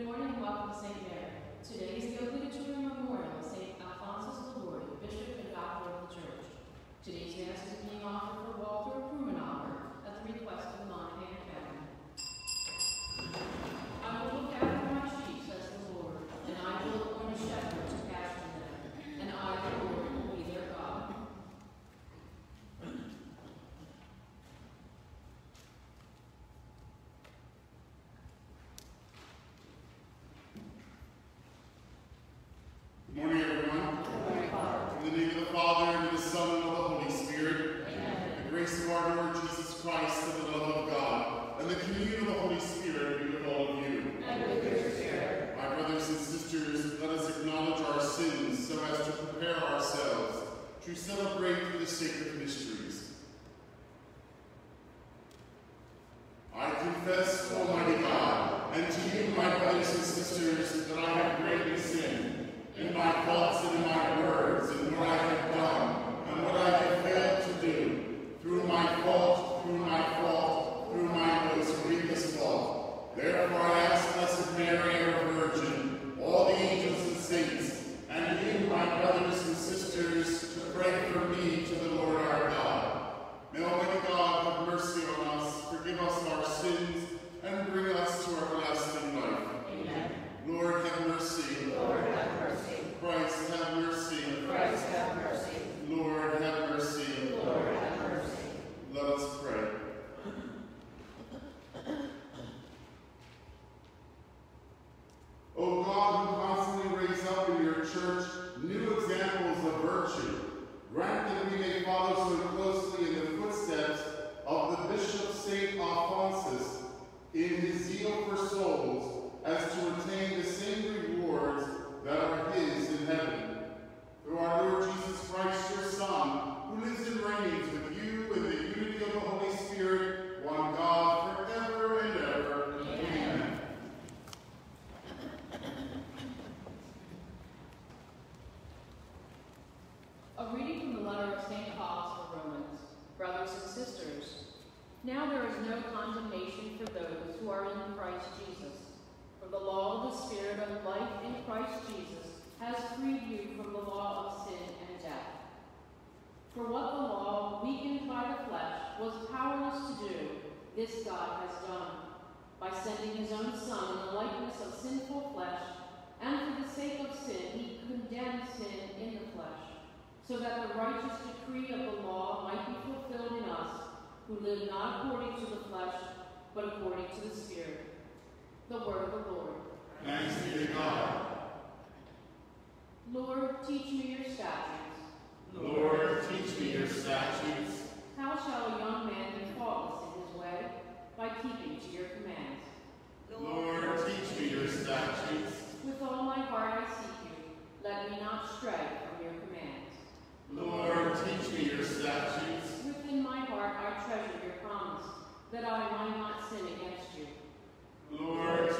Good morning welcome to St. Mary. Today is the obligatory confess, Almighty God, and to you, my brothers and sisters, that I have greatly sinned in my thoughts and in my words, and I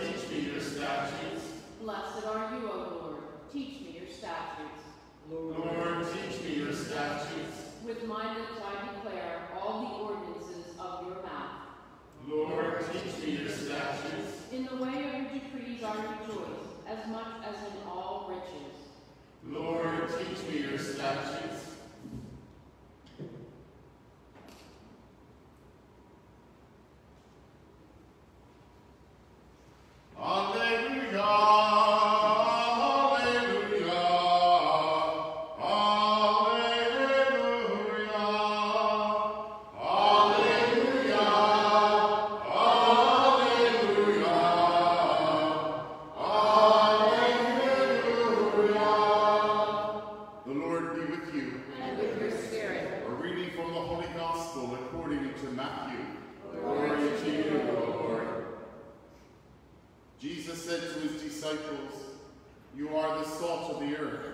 teach me your statutes. Blessed are you, O Lord. Teach me your statutes. Lord, Lord teach me your statutes. With my lips I declare all the ordinances of your mouth. Lord, teach me your statutes. In the way of your decrees I rejoice, as much as in all riches. Lord, teach me your statutes. to Matthew. Glory to you, O Lord. Jesus said to his disciples, You are the salt of the earth.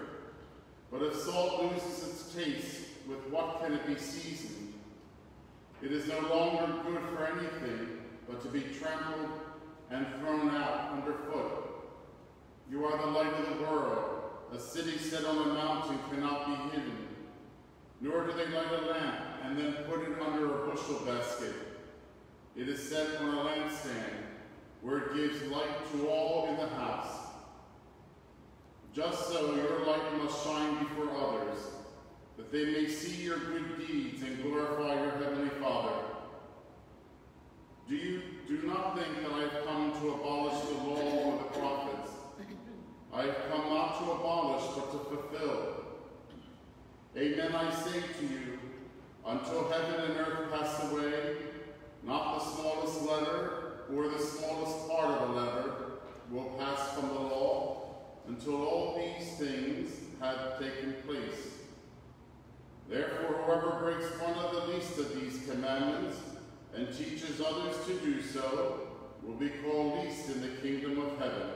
But if salt loses its taste, with what can it be seasoned? It is no longer good for anything but to be trampled and thrown out underfoot. You are the light of the world. A city set on a mountain cannot be hidden, nor do they light a lamp and then put it under a bushel basket. It is set on a lampstand, where it gives light to all in the house. Just so your light must shine before others, that they may see your good deeds and glorify your heavenly Father. Do you do not think that I have come to abolish the law or the prophets? I have come not to abolish, but to fulfill. Amen, I say to you, until heaven and earth pass away, not the smallest letter or the smallest part of a letter will pass from the law until all these things have taken place. Therefore, whoever breaks one of the least of these commandments and teaches others to do so will be called least in the kingdom of heaven.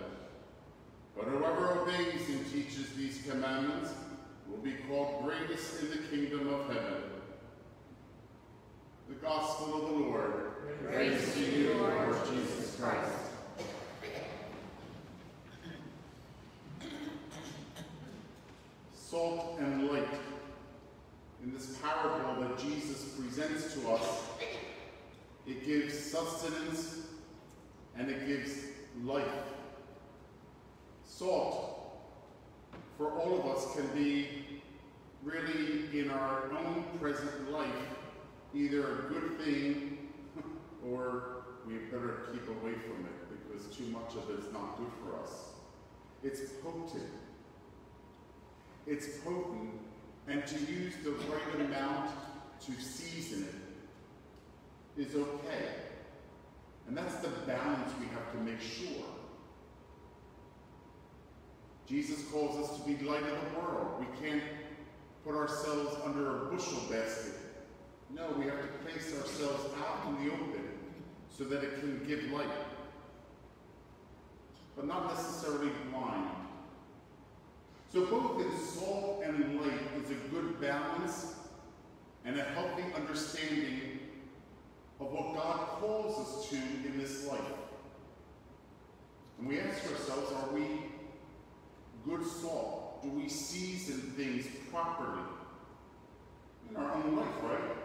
But whoever obeys and teaches these commandments will be called greatest in the kingdom of heaven. The Gospel of the Lord. Praise to you, Lord Jesus Christ. Salt and light. In this parable that Jesus presents to us, it gives sustenance and it gives life. Salt, for all of us, can be really in our own present life either a good thing or we better keep away from it because too much of it is not good for us. It's potent. It's potent, and to use the right amount to season it is okay. And that's the balance we have to make sure. Jesus calls us to be light of the world. We can't put ourselves under a bushel basket. No, we have to place ourselves out in the open so that it can give light, but not necessarily blind. So both in salt and light is a good balance and a healthy understanding of what God calls us to in this life. And we ask ourselves, are we good salt? Do we season things properly in our own life, right?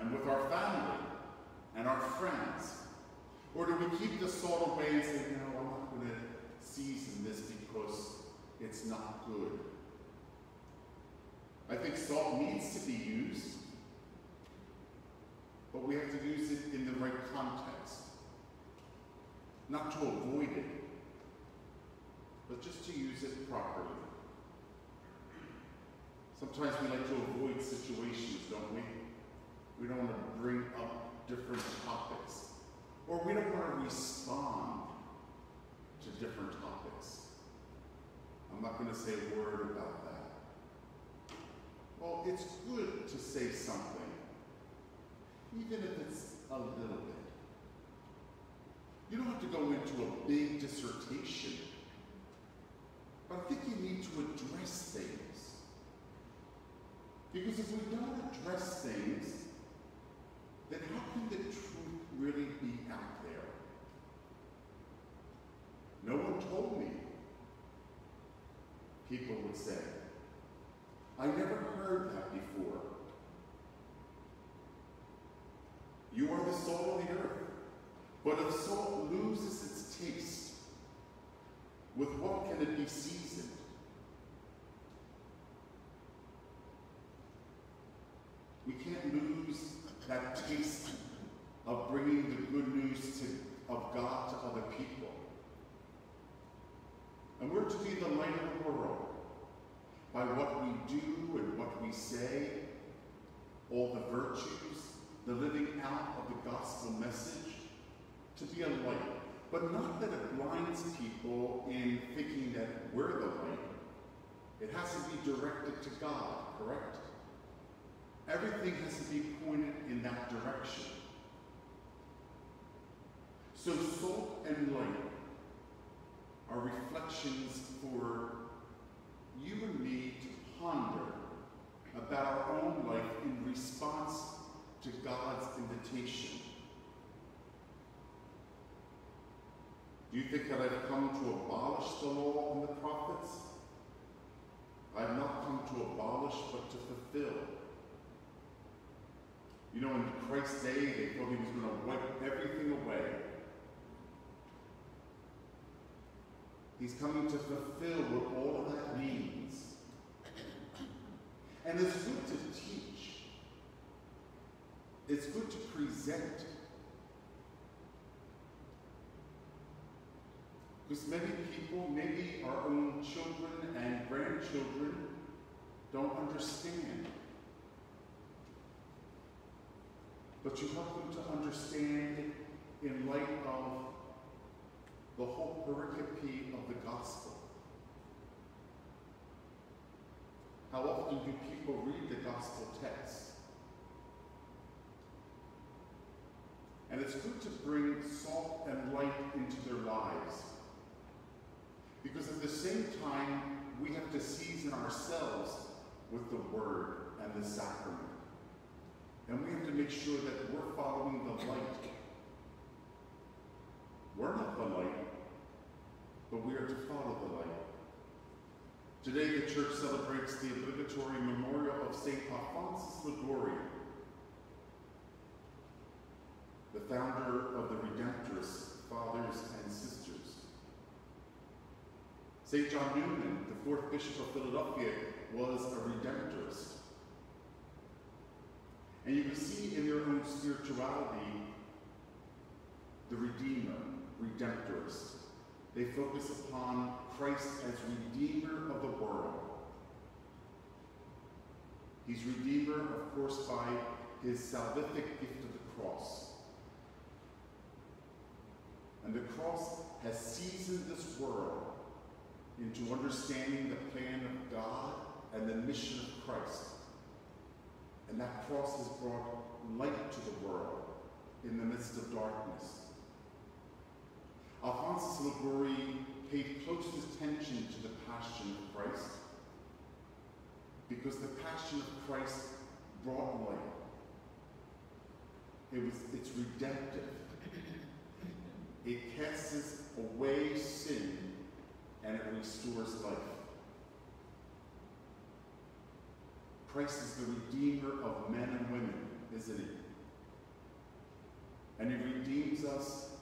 And with our family and our friends? Or do we keep the salt away and say, no, I'm not going to season this because it's not good? I think salt needs to be used, but we have to use it in the right context. Not to avoid it, but just to use it properly. Sometimes we like to avoid situations, don't we? We don't want to bring up different topics. Or we don't want to respond to different topics. I'm not going to say a word about that. Well, it's good to say something, even if it's a little bit. You don't have to go into a big dissertation, but I think you need to address things. Because if we don't address things, then how can the truth really be out there? No one told me, people would say. I never heard that before. You are the salt of the earth. But if salt loses its taste, with what can it be seasoned? We can't lose that taste of bringing the good news to, of God to other people. And we're to be the light of the world by what we do and what we say, all the virtues, the living out of the gospel message, to be a light. But not that it blinds people in thinking that we're the light. It has to be directed to God, correct? Everything has to be pointed in that direction. So salt and light are reflections for you and me to ponder about our own life in response to God's invitation. Do you think that I've come to abolish the law and the prophets? I have not come to abolish, but to fulfill. You know, in Christ's day, they thought he was going to wipe everything away. He's coming to fulfill what all of that means. And it's good to teach. It's good to present. Because many people, maybe our own children and grandchildren, don't understand. But you help them to understand in light of the whole pericope of the gospel. How often do people read the gospel text? And it's good to bring salt and light into their lives. Because at the same time, we have to season ourselves with the word and the sacrament. And we have to make sure that we're following the light. We're not the light, but we are to follow the light. Today, the church celebrates the obligatory memorial of St. Alphonsus Liguori, the founder of the Redemptorists, fathers and sisters. St. John Neumann, the fourth bishop of Philadelphia, was a Redemptorist. And you can see in their own spirituality the Redeemer, Redemptorist. They focus upon Christ as Redeemer of the world. He's Redeemer, of course, by his salvific gift of the cross. And the cross has seasoned this world into understanding the plan of God and the mission of Christ. And that cross has brought light to the world in the midst of darkness. Alphonsus Liguori paid closest attention to the passion of Christ because the passion of Christ brought light. It was, it's redemptive. It casts away sin and it restores life. Christ is the redeemer of men and women, isn't he? And he redeems us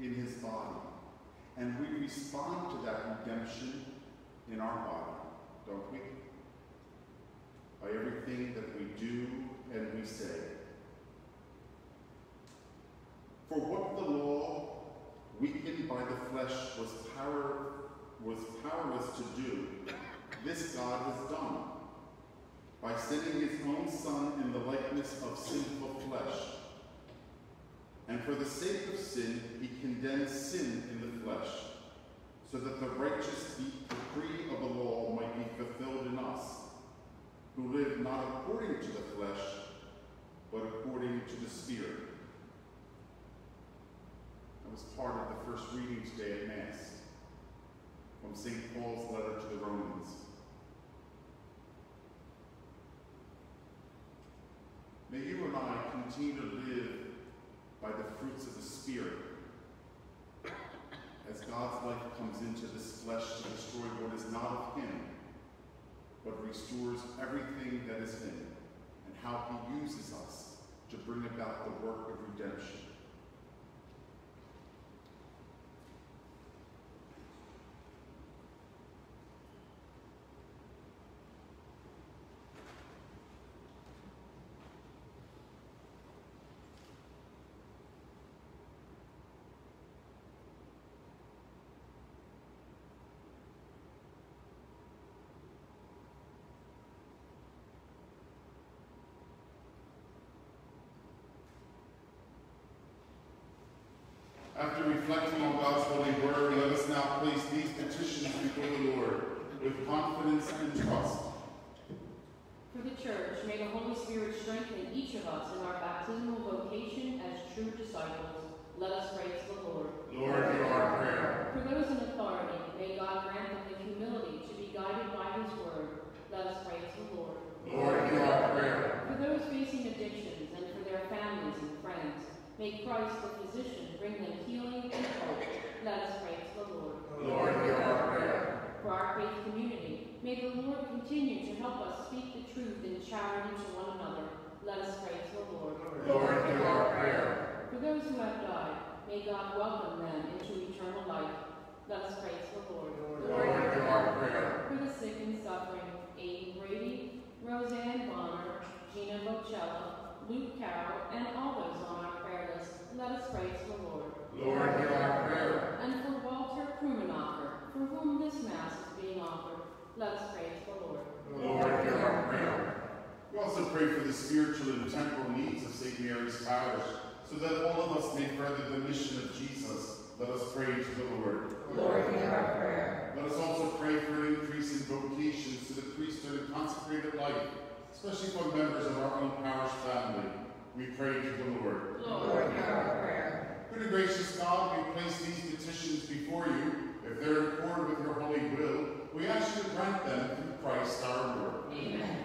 in his body. And we respond to that redemption in our body, don't we? By everything that we do and we say. For what the law, weakened by the flesh, was power was powerless to do, this God has done by sending his own Son in the likeness of sinful flesh. And for the sake of sin, he condemned sin in the flesh, so that the righteous decree of the law might be fulfilled in us, who live not according to the flesh, but according to the Spirit. That was part of the first reading today at Mass from St. Paul's letter to the Romans. May you and I continue to live by the fruits of the Spirit as God's life comes into this flesh to destroy what is not of Him, but restores everything that is Him, and how He uses us to bring about the work of redemption. Reflecting on God's holy word, let us now place these petitions before the Lord with confidence and trust. For the church, may the Holy Spirit strengthen each of us in our baptismal vocation as true disciples. Let us pray to the Lord. Lord, hear our prayer. For those in authority, may God grant them the humility to be guided by his word. Let us pray to the Lord. Lord, May Christ the physician bring them healing and hope. Let us pray to the Lord. Lord, hear our prayer. For our faith community, may the Lord continue to help us speak the truth in charity to one another. Let us pray to the Lord. Lord, hear our prayer. For those who have died, may God welcome them into eternal life. Let us pray to the Lord. Lord, hear our prayer. For the sick and suffering, Aiden Brady, Roseanne Bonner, Gina Bocella, Luke Carroll, and all those on let us pray to the Lord. Lord, hear our prayer. And for Walter Krumenacker, for whom this Mass is being offered, let us pray to the Lord. Lord, hear our prayer. We also pray for the spiritual and temporal needs of St. Mary's Parish, so that all of us may further the mission of Jesus. Let us pray to the Lord. Lord, hear our prayer. Let us also pray for an increase in vocations to the priesthood and consecrated life, especially for members of our own parish family. We pray to the Lord. Lord, hear our prayer. Good and gracious God, we place these petitions before you. If they're in accord with your holy will, we ask you to grant them through Christ our Lord. Amen.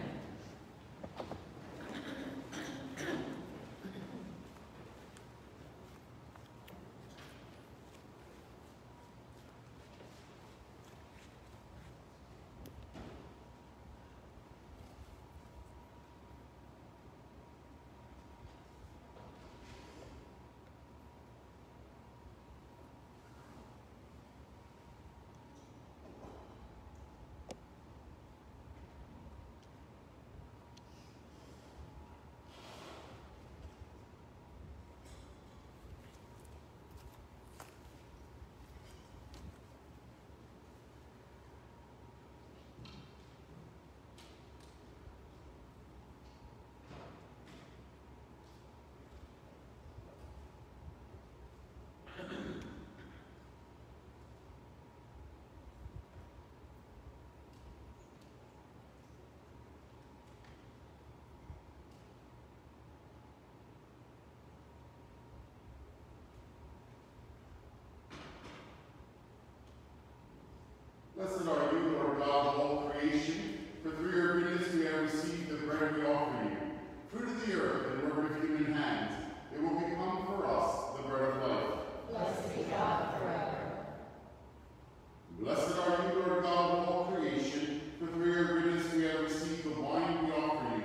Blessed are you, Lord God of all creation, for through your goodness we have received the bread we offer you, fruit of the earth and work of human hands. It will become for us the bread of life. Blessed be God forever. Blessed are you, Lord God of all creation, for through your goodness we have received the wine we offer you,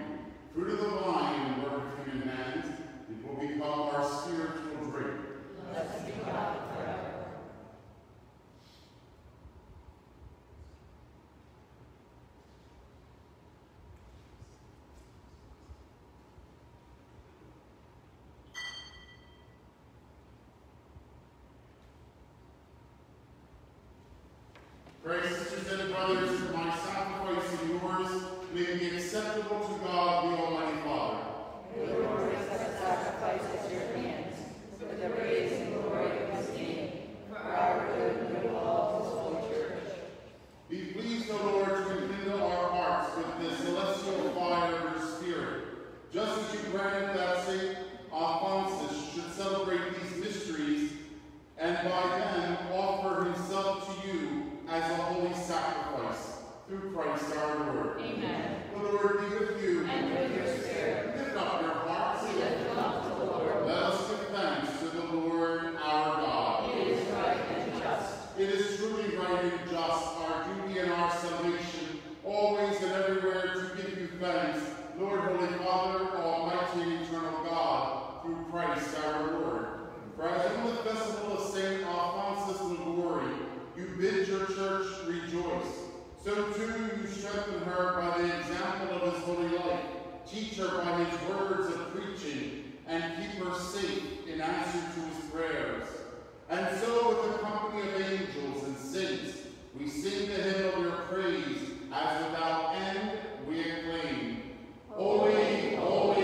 fruit of the vine and work of human hands. It will become our spiritual drink. Blessed be God forever. Pray, sisters and brothers, that my sacrifice and yours may be acceptable to God, the Almighty Father. May the Lord accept sacrifices at your hands, for the praise and glory of his name, for our good and good of all his holy church. Be pleased, O Lord, to enkindle our hearts with the celestial fire of your Spirit, just as you granted that St. Alphonsus should celebrate these mysteries, and by them offer himself to you as a holy sacrifice, through Christ our Lord. Amen. The Lord be with you. And with your spirit, Lift up your hearts. we lift them up to the Lord. Let us give thanks to the Lord our God. It is right and just. It is truly right and just, our duty and our salvation, always and everywhere to give you thanks, Lord, Holy Father, Almighty and eternal God, through Christ our Lord. For as in the festival of St. Alphonsus Liguori, you bid your church rejoice, so too you strengthen her by the example of his holy life, teach her by his words of preaching, and keep her safe in answer to his prayers. And so, with the company of angels and saints, we sing the hymn of your praise, as without end we acclaim. Holy, holy,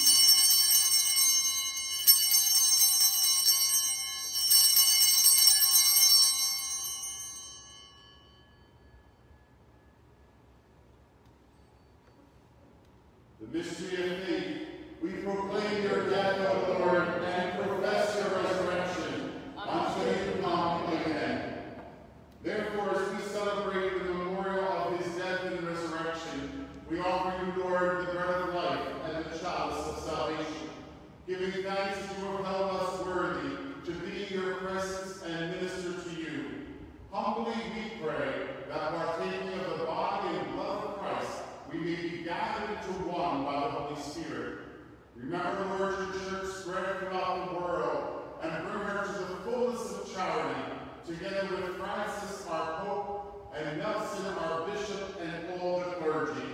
Remember the words your church spread throughout the world and bring her to the fullness of charity, together with Francis, our Pope, and Nelson, our Bishop, and all the clergy.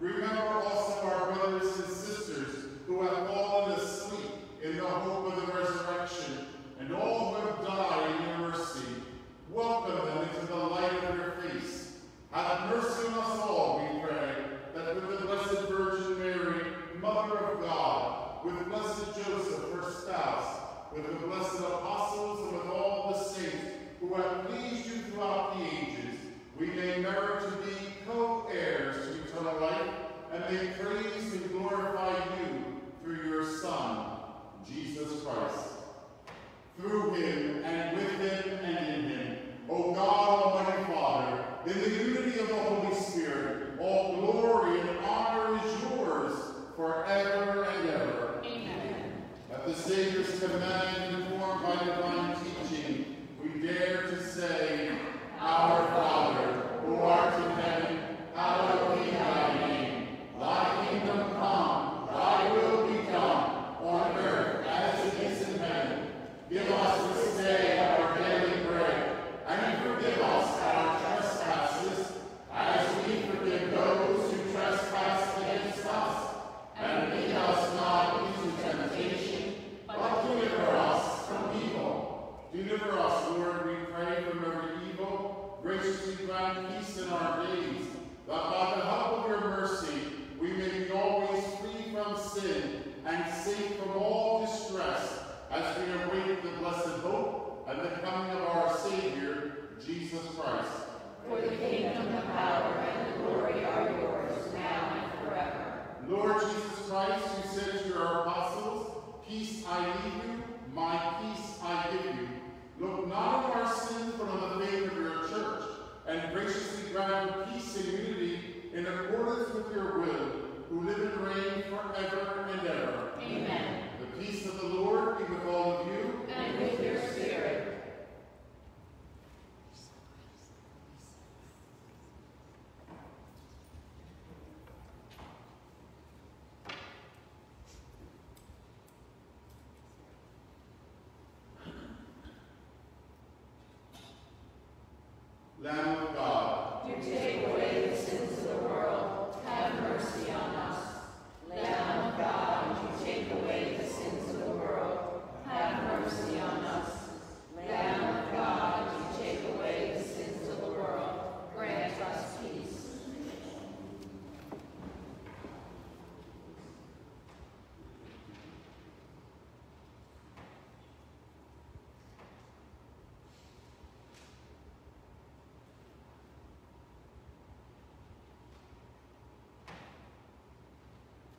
Remember also our brothers and sisters who have with the blessed apostles and with all the saints who have pleased you throughout the ages, we may merit to be co-heirs to eternal life and may praise and glorify you through your Son, Jesus Christ. Through him and with him and in him, O God, Almighty Father, in the unity of the Holy Spirit, all glory and honor is yours forever. Savior's command, informed by divine teaching, we dare to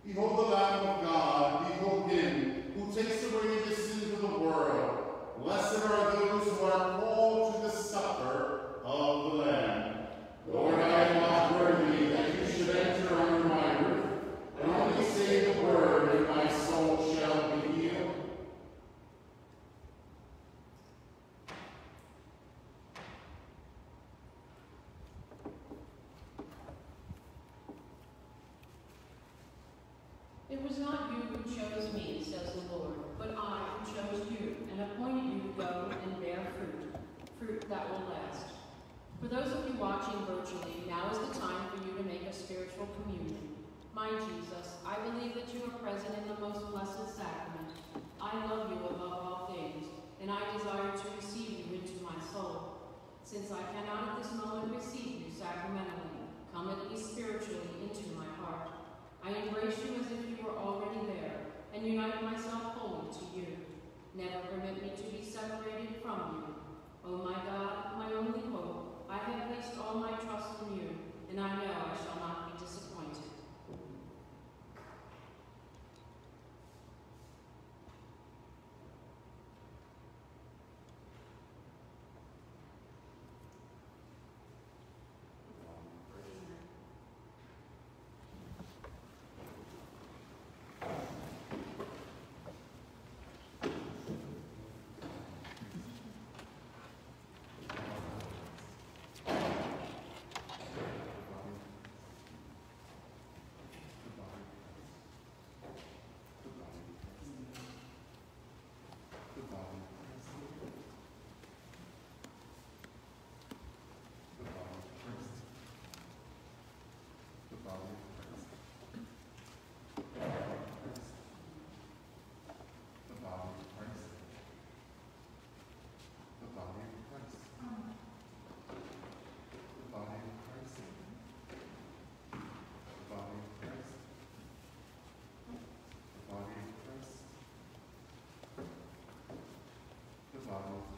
E vamos lá. Bible.